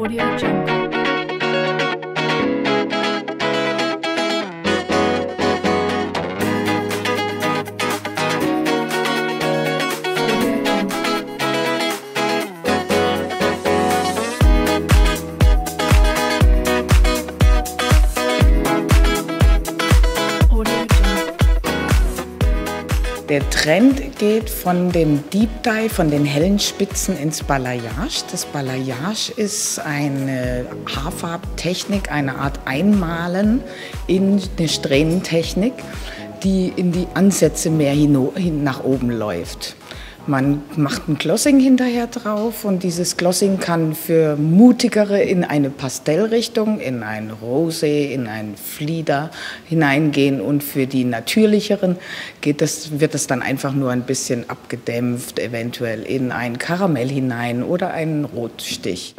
Audio Jungle. Der Trend geht von dem Deep Dye, von den hellen Spitzen ins Balayage. Das Balayage ist eine Haarfarbtechnik, eine Art Einmalen in eine Strähnentechnik, die in die Ansätze mehr hin nach oben läuft. Man macht ein Glossing hinterher drauf und dieses Glossing kann für mutigere in eine Pastellrichtung, in ein Rosé, in ein Flieder hineingehen und für die natürlicheren geht das, wird es dann einfach nur ein bisschen abgedämpft, eventuell in ein Karamell hinein oder einen Rotstich.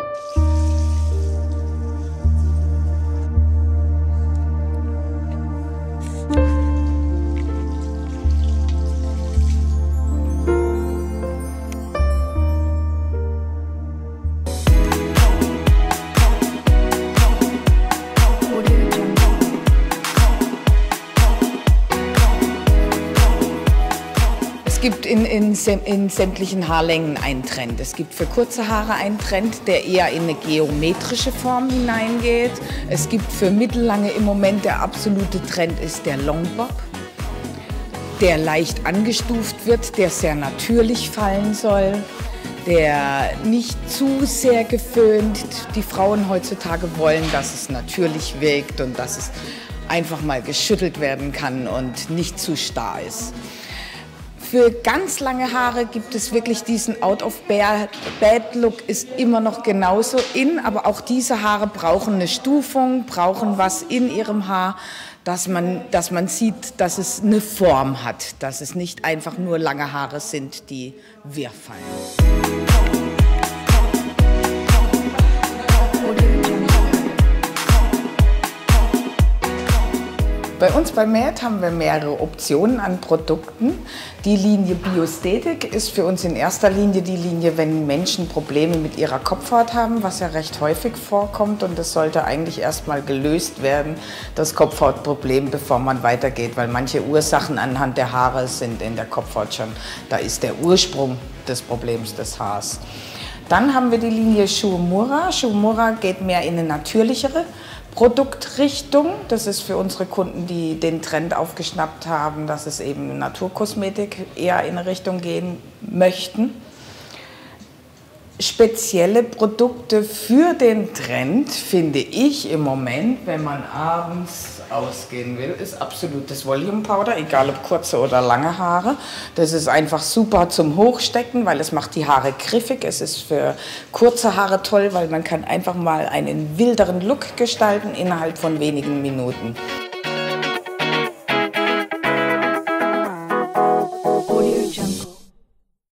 Es gibt in, in, in sämtlichen Haarlängen einen Trend. Es gibt für kurze Haare einen Trend, der eher in eine geometrische Form hineingeht. Es gibt für mittellange im Moment der absolute Trend ist der Longbob, der leicht angestuft wird, der sehr natürlich fallen soll, der nicht zu sehr geföhnt. Die Frauen heutzutage wollen, dass es natürlich wirkt und dass es einfach mal geschüttelt werden kann und nicht zu starr ist. Für ganz lange Haare gibt es wirklich diesen Out of Bad Bad Look ist immer noch genauso in, aber auch diese Haare brauchen eine Stufung, brauchen was in ihrem Haar, dass man, dass man sieht, dass es eine Form hat, dass es nicht einfach nur lange Haare sind, die wirr fallen. Bei uns bei Med haben wir mehrere Optionen an Produkten. Die Linie Biosthetik ist für uns in erster Linie die Linie, wenn Menschen Probleme mit ihrer Kopfhaut haben, was ja recht häufig vorkommt und das sollte eigentlich erstmal gelöst werden, das Kopfhautproblem, bevor man weitergeht, weil manche Ursachen anhand der Haare sind in der Kopfhaut schon, da ist der Ursprung des Problems des Haars. Dann haben wir die Linie Shuumura. Shuumura geht mehr in eine natürlichere Produktrichtung. Das ist für unsere Kunden, die den Trend aufgeschnappt haben, dass es eben Naturkosmetik eher in eine Richtung gehen möchten. Spezielle Produkte für den Trend finde ich im Moment, wenn man abends ausgehen will, ist absolutes Volume Powder, egal ob kurze oder lange Haare. Das ist einfach super zum Hochstecken, weil es macht die Haare griffig. Es ist für kurze Haare toll, weil man kann einfach mal einen wilderen Look gestalten innerhalb von wenigen Minuten.